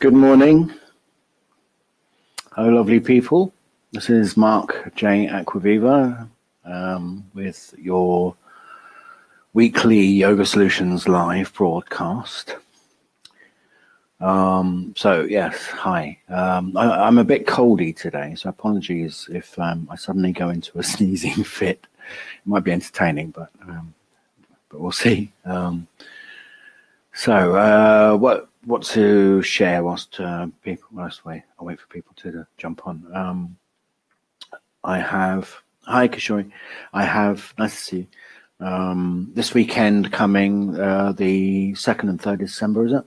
Good morning. Oh, lovely people. This is Marc J. Acquaviva um, with your weekly Yoga Solutions live broadcast. Um, so, yes, hi. Um, I, am a bit coldy today, so apologies if um, I suddenly go into a sneezing fit. It might be entertaining, but um, but we'll see. Um, so, uh, what what to share whilst uh, people whilst wait I wait for people to jump on. Um, I have hi Kishori. I have nice to see you. Um, this weekend coming uh, the second and third December is it?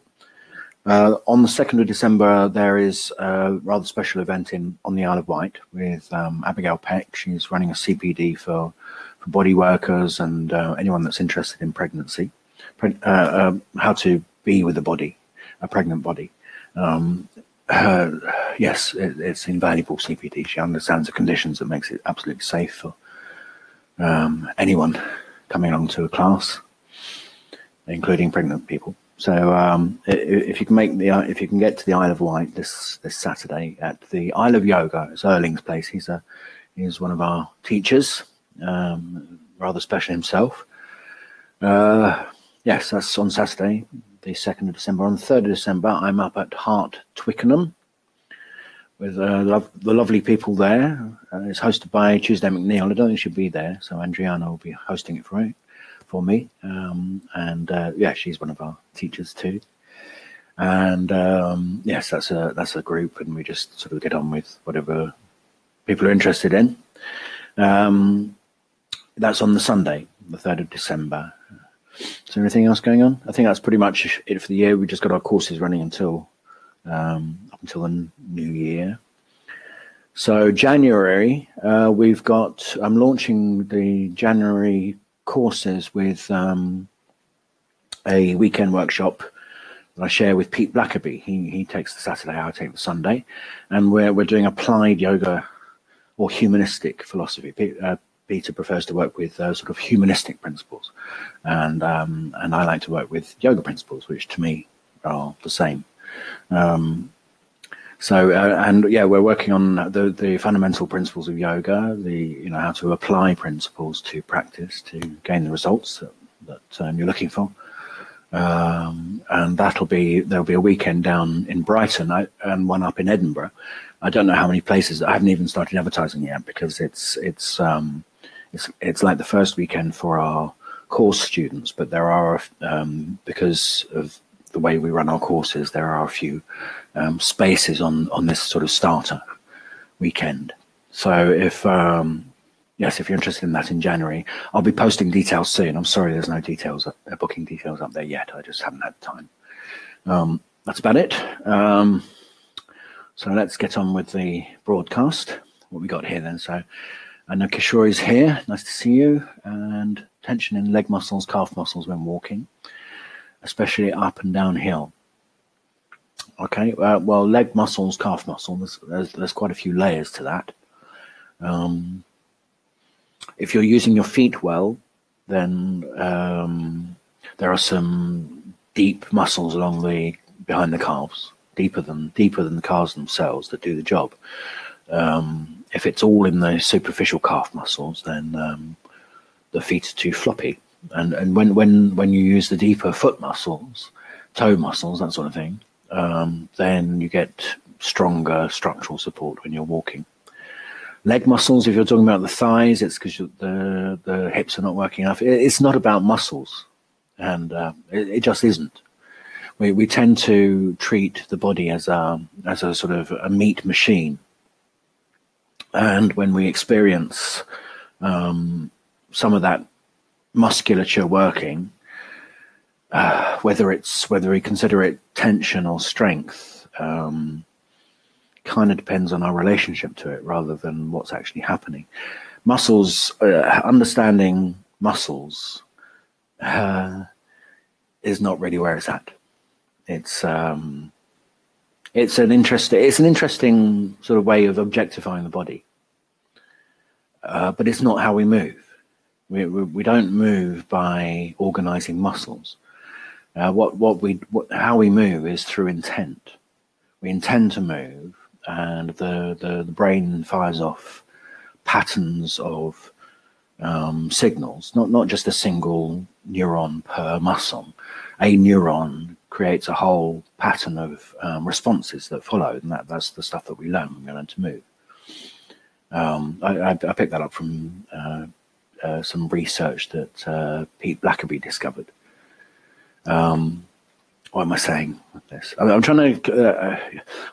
Uh, on the second of December there is a rather special event in on the Isle of Wight with um, Abigail Peck. She's running a CPD for for body workers and uh, anyone that's interested in pregnancy, pre- uh, um, how to be with the body a pregnant body. Um, yes, it, it's invaluable CPD. She understands the conditions that makes it absolutely safe for um, anyone coming along to a class, including pregnant people. So um, if you can make the if you can get to the Isle of Wight this this Saturday at the Isle of Yoga, it's Erling's place. He's a he's one of our teachers, um, rather special himself. Uh, yes, that's on Saturday the 2nd of December. On the 3rd of December, I'm up at Hart Twickenham with uh, the lovely people there. Uh, it's hosted by Tuesday McNeil. I don't think she'll be there, so Andriana will be hosting it for, it, for me. Um, and uh, yeah, she's one of our teachers too. And um, yes, that's a that's a group, and we just sort of get on with whatever people are interested in. Um, that's on the Sunday, the 3rd of December. Is there anything else going on? I think that's pretty much it for the year. We just got our courses running until um, up until the new year. So January, uh, we've got. I'm launching the January courses with um, a weekend workshop that I share with Pete Blackaby. He he takes the Saturday, I take the Sunday, and we're we're doing applied yoga or humanistic philosophy. Uh, Peter prefers to work with uh, sort of humanistic principles, and um, and I like to work with yoga principles, which to me are the same. Um, so uh, and yeah, we're working on the the fundamental principles of yoga, the you know how to apply principles to practice to gain the results that, that um, you're looking for. Um, and that'll be there'll be a weekend down in Brighton and one up in Edinburgh. I don't know how many places. I haven't even started advertising yet because it's it's um, it's, it's like the first weekend for our course students, but there are, um, because of the way we run our courses, there are a few um, spaces on, on this sort of starter weekend. So if, um, yes, if you're interested in that in January, I'll be posting details soon. I'm sorry there's no details, uh, booking details up there yet. I just haven't had time. Um, that's about it. Um, so let's get on with the broadcast. What we got here then. So I know Kishore is here. Nice to see you. And tension in leg muscles, calf muscles when walking, especially up and downhill. Okay, uh, well, leg muscles, calf muscles, there's, there's, quite a few layers to that. Um, if you're using your feet well, then um, there are some deep muscles along the behind the calves, deeper than deeper than the calves themselves that do the job. Um, if it's all in the superficial calf muscles, then um, the feet are too floppy. And and when when when you use the deeper foot muscles, toe muscles, that sort of thing, um, then you get stronger structural support when you're walking. Leg muscles, if you're talking about the thighs, it's because the the hips are not working enough. It's not about muscles, and uh, it, it, just isn't. We we tend to treat the body as a as a sort of a meat machine and when we experience um, some of that musculature working, uh, whether it's whether we consider it tension or strength, um, kind of depends on our relationship to it rather than what's actually happening. Muscles, uh, understanding muscles, uh, is not really where it's at. It's um, it's an interesting it's an interesting sort of way of objectifying the body. Uh, but it's not how we move. We, we, we don't move by organizing muscles. Uh, what what we what, how we move is through intent. We intend to move, and the, the, the brain fires off patterns of um, signals, not, not just a single neuron per muscle. A neuron creates a whole pattern of um, responses that follow, and that, that's the stuff that we learn when we learn to move. Um, I, I, I, picked that up from uh, uh, some research that uh, Pete Blackaby discovered. Um, what am I saying this? I'm trying to. Uh,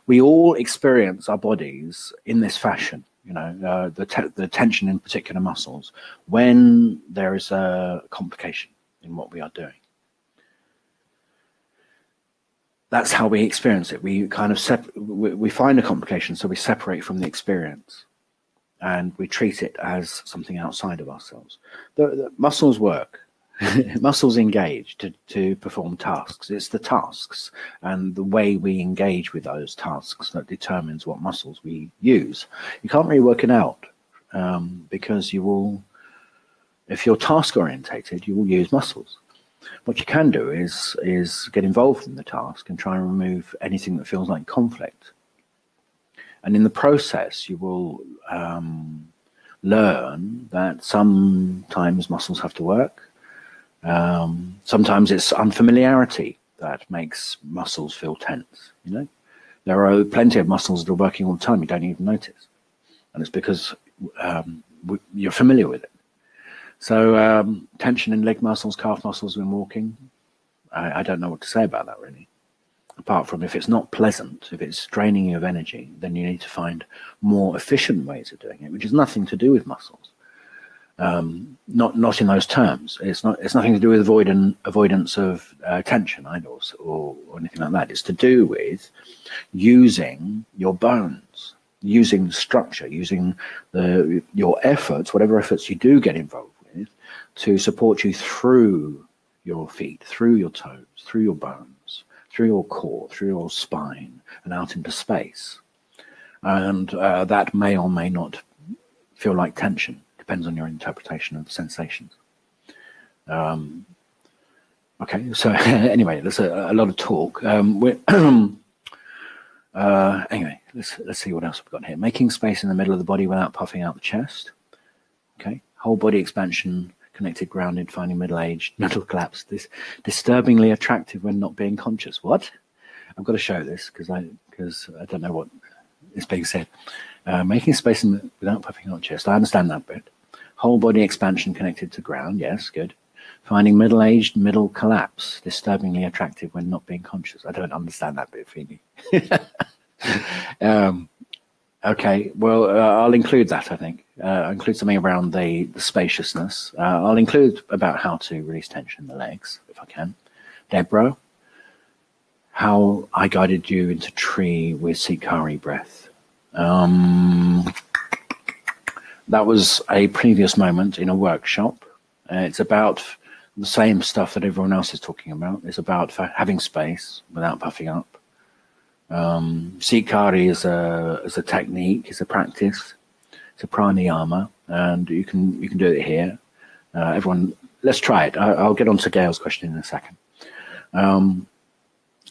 we all experience our bodies in this fashion. You know, uh, the te- the tension in particular muscles when there is a complication in what we are doing. That's how we experience it. We kind of sep- we, find a complication, so we separate from the experience, and we treat it as something outside of ourselves. The, the muscles work muscles engage to, to perform tasks. It's the tasks and the way we engage with those tasks that determines what muscles we use. You can't really work it out um, because you will, if you're task orientated, you will use muscles. What you can do is is get involved in the task and try and remove anything that feels like conflict. And in the process, you will um, learn that sometimes muscles have to work um, sometimes it's unfamiliarity that makes muscles feel tense. You know, there are plenty of muscles that are working all the time you don't even notice, and it's because um, you're familiar with it. So um, tension in leg muscles, calf muscles when walking. I, I don't know what to say about that really. Apart from if it's not pleasant, if it's draining you of energy, then you need to find more efficient ways of doing it, which has nothing to do with muscles um, not not in those terms. It's not. It's nothing to do with avoidance avoidance of uh, tension or, or, or anything like that. It's to do with using your bones, using structure, using the your efforts, whatever efforts you do get involved to support you through your feet, through your toes, through your bones, through your core, through your spine, and out into space. And uh, that may or may not feel like tension depends on your interpretation of the sensations. Um, okay, so anyway, there's a, a, lot of talk. Um, uh, anyway, let's let's see what else we've got here. Making space in the middle of the body without puffing out the chest. Okay, whole body expansion, connected, grounded, finding middle age, mental collapse. This disturbingly attractive when not being conscious. What? I've got to show this because I because I don't know what is being said. Uh, making space in, without puffing out chest. I understand that bit. Whole body expansion connected to ground. Yes, good. Finding middle aged, middle collapse, disturbingly attractive when not being conscious. I don't understand that bit, Feeney. um, okay, well, uh, I'll include that, I think. Uh, I'll include something around the, the spaciousness. Uh, I'll include about how to release tension in the legs, if I can. Deborah, how I guided you into tree with Sitkari breath. Um, that was a previous moment in a workshop. Uh, it's about the same stuff that everyone else is talking about. It's about having space without puffing up. Um, Sitkari is a is a technique, is a practice, it's a pranayama, and you can you can do it here. Uh, everyone, let's try it. I, will get on to Gail's question in a second. Um,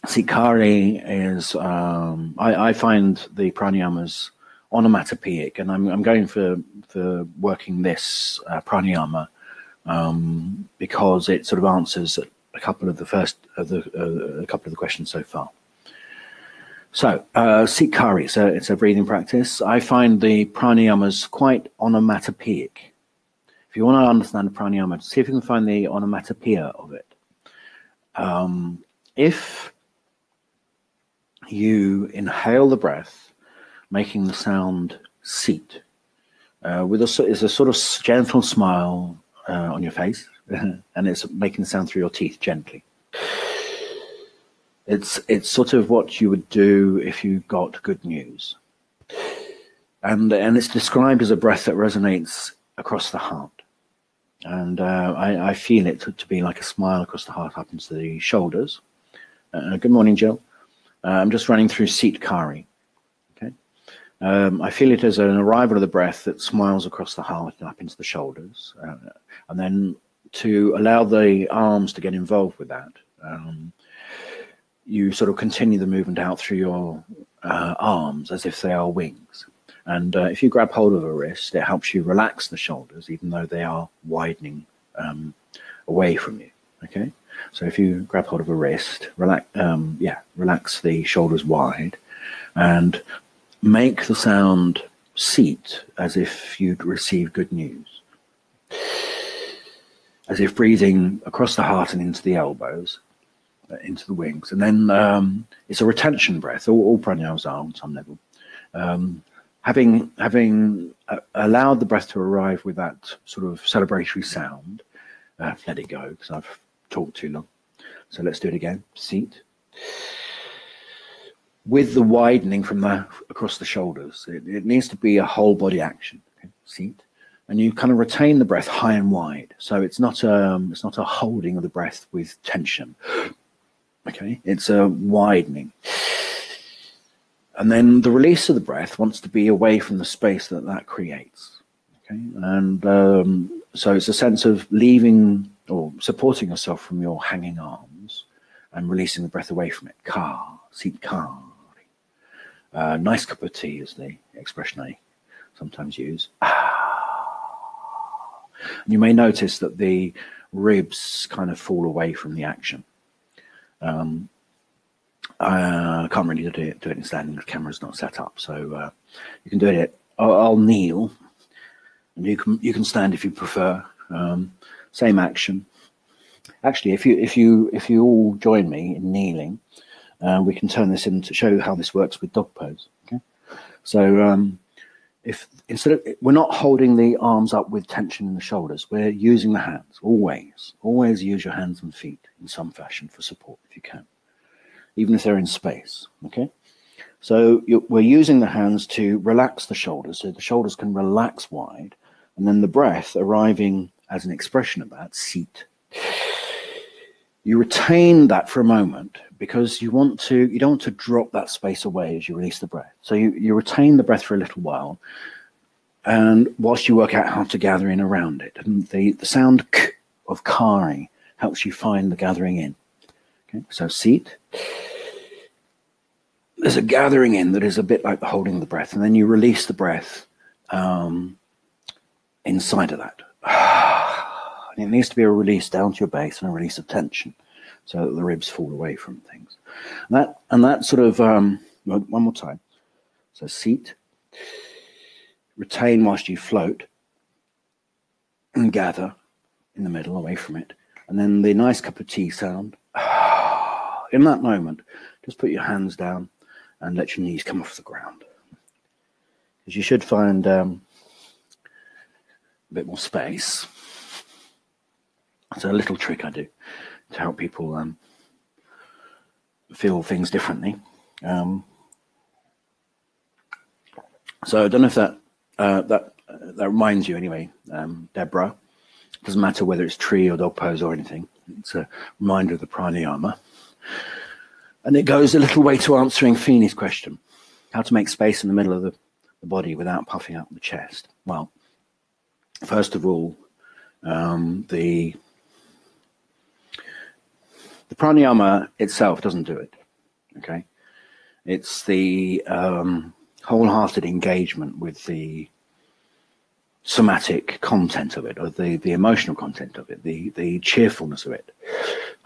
Sitkari is um, I, I, find the pranayamas onomatopoeic, and I'm, I'm going for for working this uh, pranayama um, because it sort of answers a couple of the first of the uh, a couple of the questions so far. So, uh, Sitkari, so it's a breathing practice. I find the pranayamas quite onomatopoeic. If you want to understand the pranayama, see if you can find the onomatopoeia of it. Um, if you inhale the breath making the sound seat uh, with a, is a sort of gentle smile uh, on your face, and it's making the sound through your teeth gently. It's it's sort of what you would do if you got good news, and and it's described as a breath that resonates across the heart, and uh, I, I, feel it to, to, be like a smile across the heart up into the shoulders. Uh, good morning, Jill. Uh, I'm just running through Sitkari. Um, I feel it as an arrival of the breath that smiles across the heart and up into the shoulders, uh, and then to allow the arms to get involved with that. Um, you sort of continue the movement out through your uh, arms as if they are wings. And uh, if you grab hold of a wrist, it helps you relax the shoulders, even though they are widening um, away from you. Okay, so if you grab hold of a wrist, relax, um, yeah, relax the shoulders wide, and make the sound seat as if you'd received good news, as if breathing across the heart and into the elbows, into the wings, and then um, it's a retention breath. All, all pranayamas are on some level. Um, having having uh, allowed the breath to arrive with that sort of celebratory sound, uh, let it go because I've talked too long. So let's do it again. Seat. With the widening from the across the shoulders, it, it needs to be a whole body action. Okay? Seat, and you kind of retain the breath high and wide. So it's not um it's not a holding of the breath with tension. Okay, it's a widening. And then the release of the breath wants to be away from the space that that creates. Okay, and um, so it's a sense of leaving or supporting yourself from your hanging arms and releasing the breath away from it. Ka, seat ka. Uh, nice cup of tea is the expression I sometimes use. Ah. And you may notice that the ribs kind of fall away from the action. Um, I can't really do it, do it in standing. The camera's not set up, so uh, you can do it. I'll, I'll, kneel, and you can you can stand if you prefer. Um, same action. Actually, if you if you if you all join me in kneeling, uh, we can turn this in to show you how this works with dog pose. Okay, so um, if instead of we're not holding the arms up with tension in the shoulders, we're using the hands always. Always use your hands and feet in some fashion for support if you can even if they're in space. Okay. So we're using the hands to relax the shoulders so the shoulders can relax wide, and then the breath arriving as an expression of that seat. You retain that for a moment because you want to you don't want to drop that space away as you release the breath. So you, you retain the breath for a little while, and whilst you work out how to gather in around it, and the, the sound k of kari helps you find the gathering in. Okay, so seat there's a gathering in that is a bit like the holding the breath, and then you release the breath um, inside of that. And it needs to be a release down to your base and a release of tension, so that the ribs fall away from things. And that and that sort of um, one more time. So seat, retain whilst you float, and gather in the middle, away from it, and then the nice cup of tea sound. In that moment, just put your hands down and let your knees come off the ground. Because you should find um, a bit more space. It's a little trick I do to help people um, feel things differently. Um, so I don't know if that uh, that uh, that reminds you anyway, um, Deborah. It doesn't matter whether it's tree or dog pose or anything. It's a reminder of the pranayama. And it goes a little way to answering Feeney's question how to make space in the middle of the, the body without puffing out the chest. Well, first of all, um, the the pranayama itself doesn't do it. Okay, it's the um, wholehearted engagement with the somatic content of it, or the the emotional content of it, the the cheerfulness of it.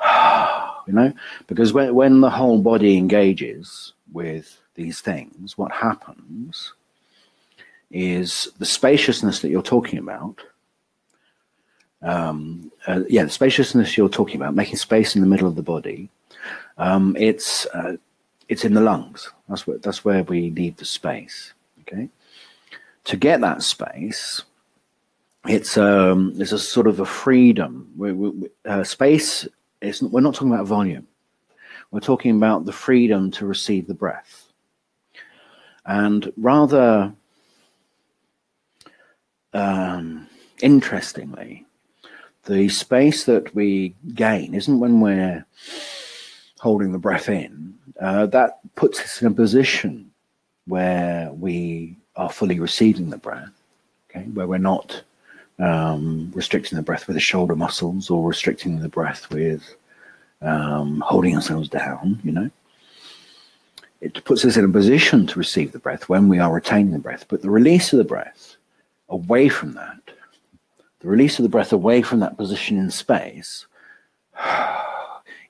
you know, because when, when the whole body engages with these things, what happens is the spaciousness that you're talking about. Um, uh, yeah, the spaciousness you're talking about, making space in the middle of the body. Um, it's uh, it's in the lungs. That's where that's where we need the space. Okay, to get that space, it's um, it's a sort of a freedom. We, we, uh, space it's, we're not talking about volume. We're talking about the freedom to receive the breath. And rather um, interestingly, the space that we gain isn't when we're holding the breath in. Uh, that puts us in a position where we are fully receiving the breath, okay, where we're not um, restricting the breath with the shoulder muscles or restricting the breath with um, holding ourselves down, you know. it puts us in a position to receive the breath when we are retaining the breath. But the release of the breath away from that, the release of the breath away from that position in space,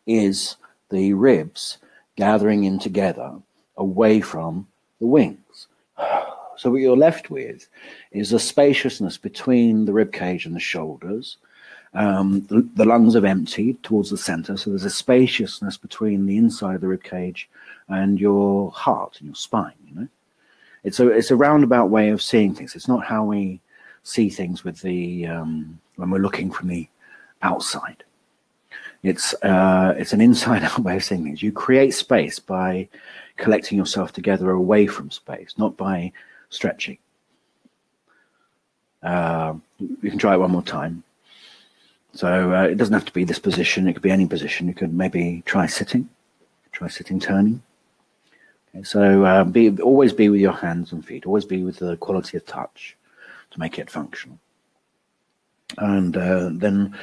is the ribs gathering in together away from the wings. So what you're left with is a spaciousness between the rib cage and the shoulders. Um, the, the, lungs have emptied towards the center, so there's a spaciousness between the inside of the rib cage and your heart and your spine. You know, it's a it's a roundabout way of seeing things. It's not how we see things with the um, when we're looking from the outside. It's uh, it's an inside-out way of seeing things. You create space by collecting yourself together away from space, not by stretching. Uh, you can try it one more time. So uh, it doesn't have to be this position. It could be any position. You could maybe try sitting, try sitting turning. Okay, so uh, be always be with your hands and feet. Always be with the quality of touch to make it functional. And uh, then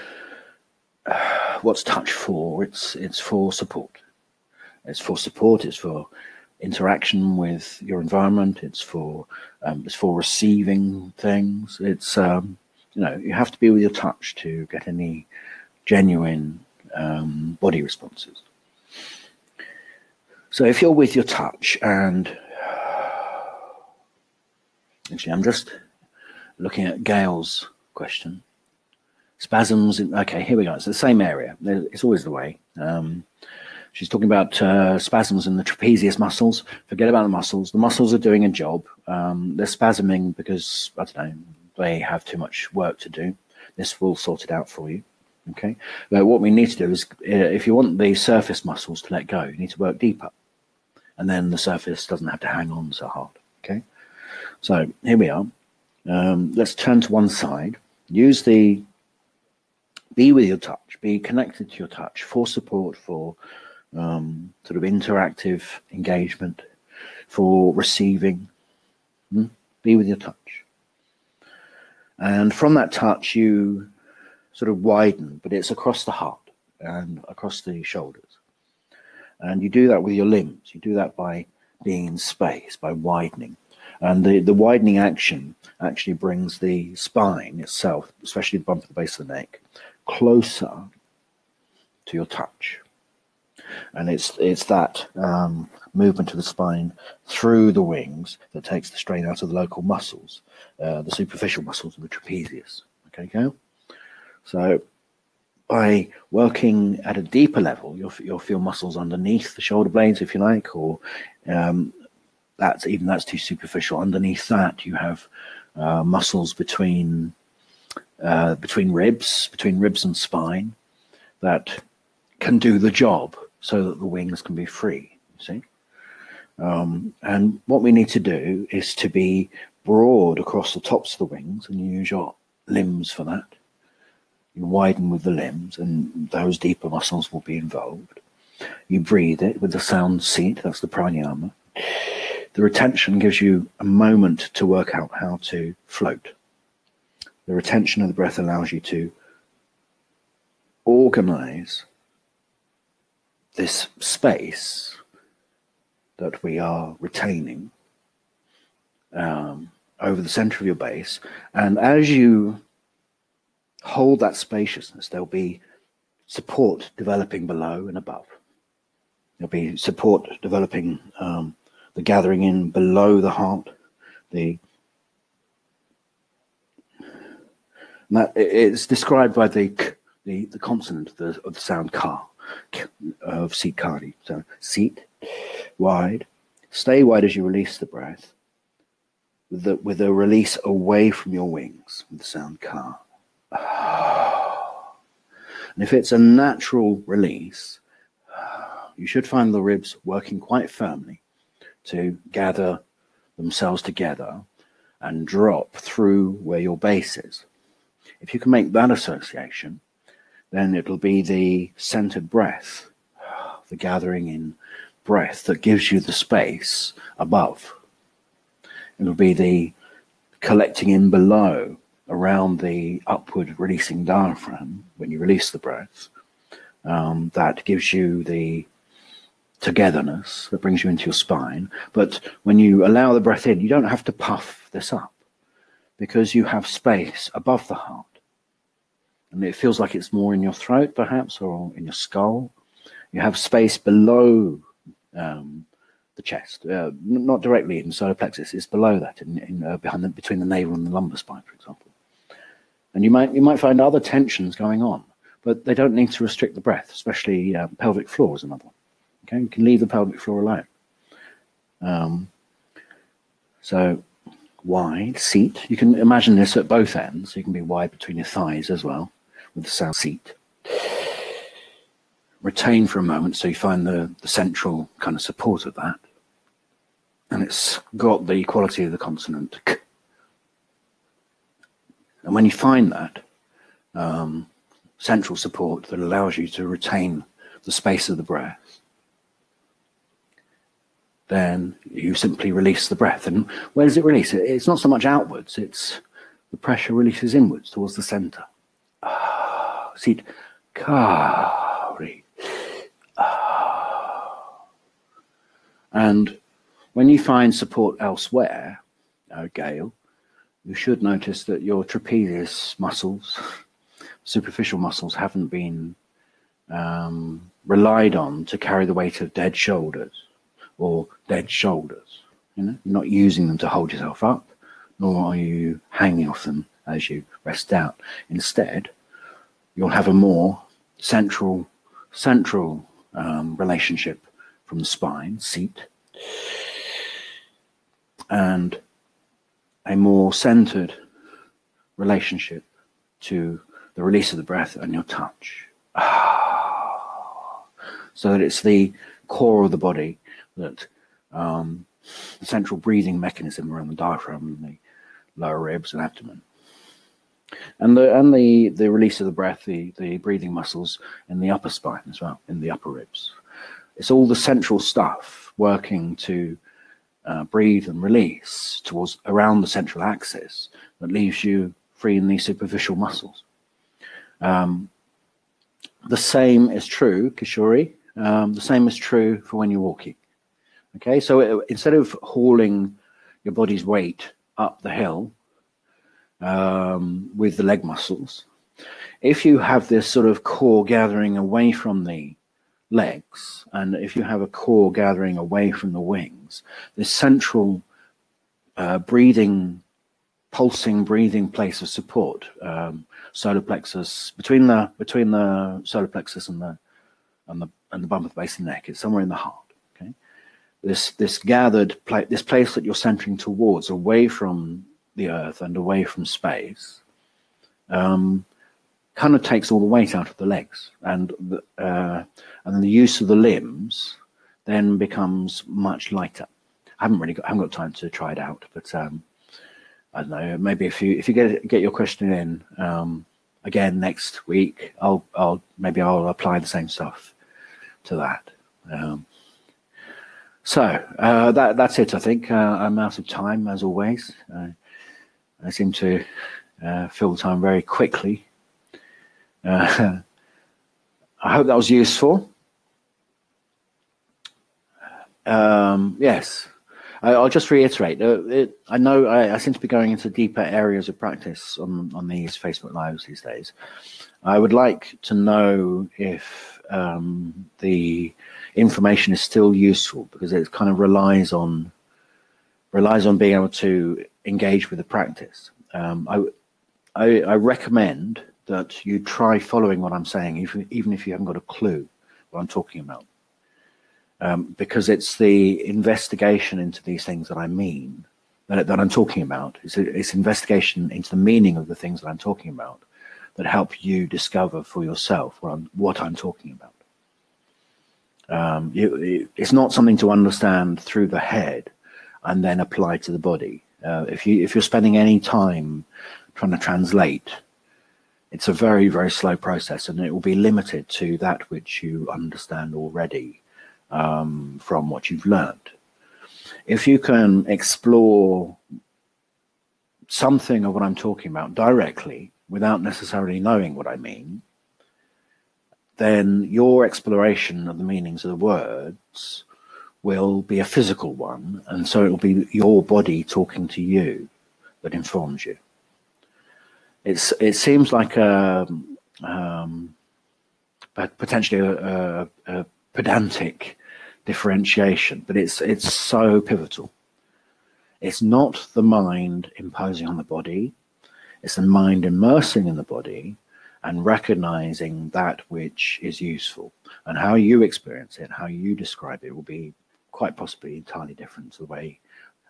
what's touch for? It's it's for support. It's for support. It's for interaction with your environment. It's for um, it's for receiving things. It's um, you know you have to be with your touch to get any genuine um, body responses. So if you're with your touch and actually I'm just looking at Gail's question. Spasms. In, okay, here we go. It's the same area. It's always the way. Um, she's talking about uh, spasms in the trapezius muscles. Forget about the muscles. The muscles are doing a job. Um, they're spasming because I don't know they have too much work to do. This will sort it out for you. Okay. But what we need to do is, uh, if you want the surface muscles to let go, you need to work deeper, and then the surface doesn't have to hang on so hard. Okay. So here we are. Um, let's turn to one side. Use the be with your touch, be connected to your touch for support, for um, sort of interactive engagement, for receiving. Hmm? Be with your touch. And from that touch, you sort of widen, but it's across the heart and across the shoulders. And you do that with your limbs. You do that by being in space, by widening. And the, the widening action actually brings the spine itself, especially the bump at the base of the neck, closer to your touch. And it's it's that um, movement of the spine through the wings that takes the strain out of the local muscles, uh, the superficial muscles of the trapezius. Okay, Gail? So by working at a deeper level, you'll, you'll feel muscles underneath the shoulder blades, if you like, or um, that's even that's too superficial. Underneath that, you have uh, muscles between uh, between ribs, between ribs and spine, that can do the job so that the wings can be free. See, um, and what we need to do is to be broad across the tops of the wings, and you use your limbs for that. You widen with the limbs, and those deeper muscles will be involved. You breathe it with the sound seat. That's the pranayama. The retention gives you a moment to work out how to float. The retention of the breath allows you to organize this space that we are retaining um, over the center of your base. And as you hold that spaciousness, there'll be support developing below and above. There'll be support developing um, the gathering in below the heart, the that it's described by the the, the consonant of the, of the sound car of seat cardi. So seat wide, stay wide as you release the breath, with the with a release away from your wings with the sound car. And if it's a natural release, you should find the ribs working quite firmly to gather themselves together and drop through where your base is. If you can make that association, then it'll be the centered breath, the gathering in breath that gives you the space above. It'll be the collecting in below around the upward releasing diaphragm when you release the breath. Um, that gives you the togetherness that brings you into your spine. But when you allow the breath in, you don't have to puff this up because you have space above the heart. And it feels like it's more in your throat, perhaps, or in your skull. You have space below um, the chest, uh, not directly in the solar plexus. It's below that, in, in uh, behind the, between the navel and the lumbar spine, for example. And you might you might find other tensions going on, but they don't need to restrict the breath. Especially uh, pelvic floor is another one. Okay, you can leave the pelvic floor alone. Um, so wide seat. You can imagine this at both ends. You can be wide between your thighs as well with the sound seat. Retain for a moment so you find the, the central kind of support of that. And it's got the quality of the consonant k. And when you find that um, central support that allows you to retain the space of the breath, then you simply release the breath. And where does it release? It's not so much outwards, it's the pressure releases inwards towards the center. Ah, see, kari. And when you find support elsewhere, uh, Gail, you should notice that your trapezius muscles, superficial muscles, haven't been um, relied on to carry the weight of dead shoulders or dead shoulders. You know, you're not using them to hold yourself up, nor are you hanging off them as you rest out. Instead, you'll have a more central, central um, relationship from the spine, seat, and a more centered relationship to the release of the breath and your touch. Ah. So that it's the core of the body that um, the central breathing mechanism around the diaphragm and the lower ribs and abdomen. And the and the, the release of the breath, the, the breathing muscles in the upper spine as well, in the upper ribs. It's all the central stuff working to uh, breathe and release towards around the central axis that leaves you free in these superficial muscles. Um, the same is true, Kishori. Um, the same is true for when you're walking. Okay, so it, instead of hauling your body's weight up the hill um, with the leg muscles, if you have this sort of core gathering away from the legs, and if you have a core gathering away from the wings, this central uh, breathing, pulsing, breathing place of support, um, solar plexus between the between the solar plexus and the and the and the bump of the base of the neck, it's somewhere in the heart this this gathered place, this place that you're centering towards, away from the earth and away from space, um, kind of takes all the weight out of the legs, and the, uh, and the use of the limbs then becomes much lighter. I haven't really got, I haven't got time to try it out, but um, I don't know. Maybe if you if you get get your question in um, again next week, I'll I'll maybe I'll apply the same stuff to that. Um, so uh, that that's it. I think uh, I'm out of time as always. Uh, I seem to uh, fill time very quickly. Uh, I hope that was useful. Um, yes, I, will just reiterate. Uh, it, I know I, I, seem to be going into deeper areas of practice on on these Facebook lives these days. I would like to know if um, the information is still useful because it kind of relies on relies on being able to engage with the practice. Um, I, I, I recommend that you try following what I'm saying, even even if you haven't got a clue what I'm talking about, um, because it's the investigation into these things that I mean that, that I'm talking about. It's, it's investigation into the meaning of the things that I'm talking about that help you discover for yourself what I'm what I'm talking about. Um, it's not something to understand through the head and then apply to the body. Uh, if you if you're spending any time trying to translate, it's a very very slow process, and it will be limited to that which you understand already um, from what you've learned. If you can explore something of what I'm talking about directly without necessarily knowing what I mean, then your exploration of the meanings of the words will be a physical one, and so it will be your body talking to you that informs you. It's it seems like a um, potentially a, a, a pedantic differentiation, but it's it's so pivotal. It's not the mind imposing on the body; it's the mind immersing in the body and recognizing that which is useful. And how you experience it, how you describe it, will be quite possibly entirely different to the way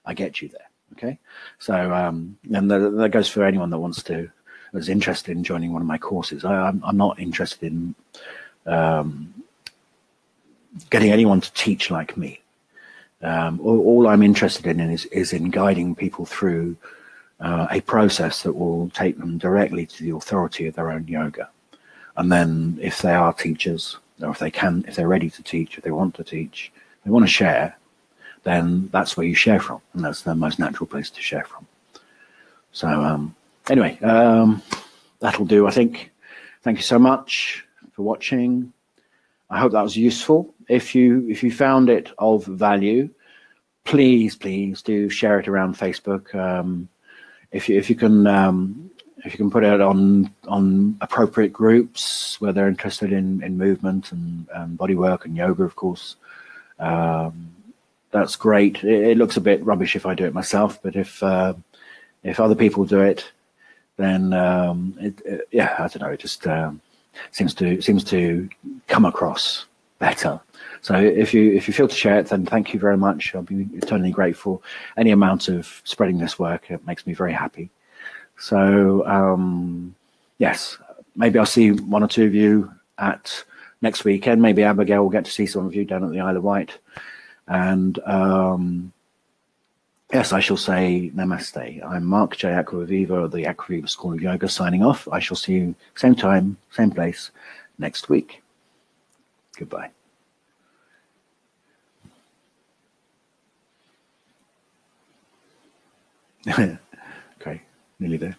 I get you there. Okay, so um, and that, that goes for anyone that wants to, is interested in joining one of my courses. I, am not interested in um, getting anyone to teach like me. Um, all, all, I'm interested in is, is in guiding people through uh, a process that will take them directly to the authority of their own yoga. And then if they are teachers, or if they can, if they're ready to teach, if they want to teach, they want to share, then that's where you share from. And that's the most natural place to share from. So um, anyway, um, that'll do, I think. Thank you so much for watching. I hope that was useful. If you if you found it of value, please please do share it around Facebook. Um, if you if you can um, if you can put it on on appropriate groups where they're interested in in movement and, and body work and yoga, of course, um, that's great. It, it, looks a bit rubbish if I do it myself, but if uh, if other people do it, then um, it, it, yeah, I don't know. It just um, seems to seems to come across better. So if you if you feel to share it, then thank you very much. I'll be eternally grateful. Any amount of spreading this work it makes me very happy. So um, yes, maybe I'll see one or two of you at next weekend. Maybe Abigail will get to see some of you down at the Isle of Wight. And um, yes, I shall say namaste. I'm Marc J. Acquaviva of the Acquaviva School of Yoga signing off. I shall see you same time, same place next week. Goodbye. okay, nearly there.